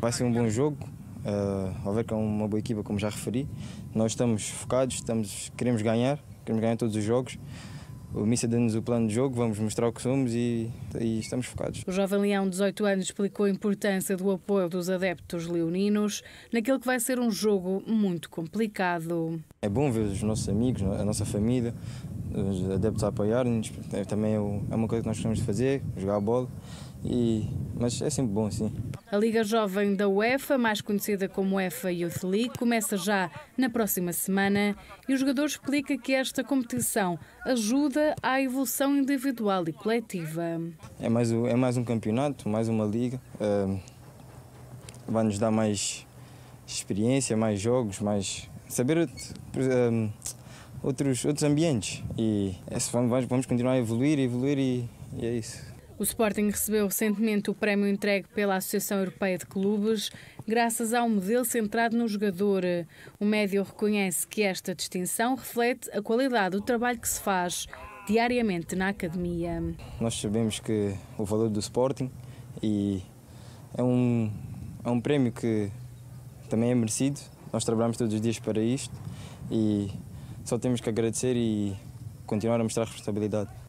Vai ser um bom jogo, uh, ver que é uma boa equipa, como já referi. Nós estamos focados, estamos, queremos ganhar, queremos ganhar todos os jogos. O Missa deu-nos o plano de jogo, vamos mostrar o que somos e, e, estamos focados. O jovem Leão, de 18 anos, explicou a importância do apoio dos adeptos leoninos naquele que vai ser um jogo muito complicado. É bom ver os nossos amigos, a nossa família, os adeptos a apoiar-nos. Também é, é uma coisa que nós gostamos de fazer, jogar a bola. E, mas é sempre bom, sim. A Liga Jovem da UEFA, mais conhecida como UEFA Youth League, começa já na próxima semana e o jogador explica que esta competição ajuda à evolução individual e coletiva. É mais, é mais um campeonato, mais uma liga. Uh, vai nos dar mais experiência, mais jogos, mais saber uh, outros, outros ambientes. E é, vamos, vamos continuar a evoluir, evoluir e, e é isso. O Sporting recebeu recentemente o prémio entregue pela Associação Europeia de Clubes, graças a um modelo centrado no jogador. O médio reconhece que esta distinção reflete a qualidade do trabalho que se faz diariamente na academia. Nós sabemos que o valor do Sporting e é um, é um prémio que também é merecido. Nós trabalhamos todos os dias para isto e só temos que agradecer e continuar a mostrar responsabilidade.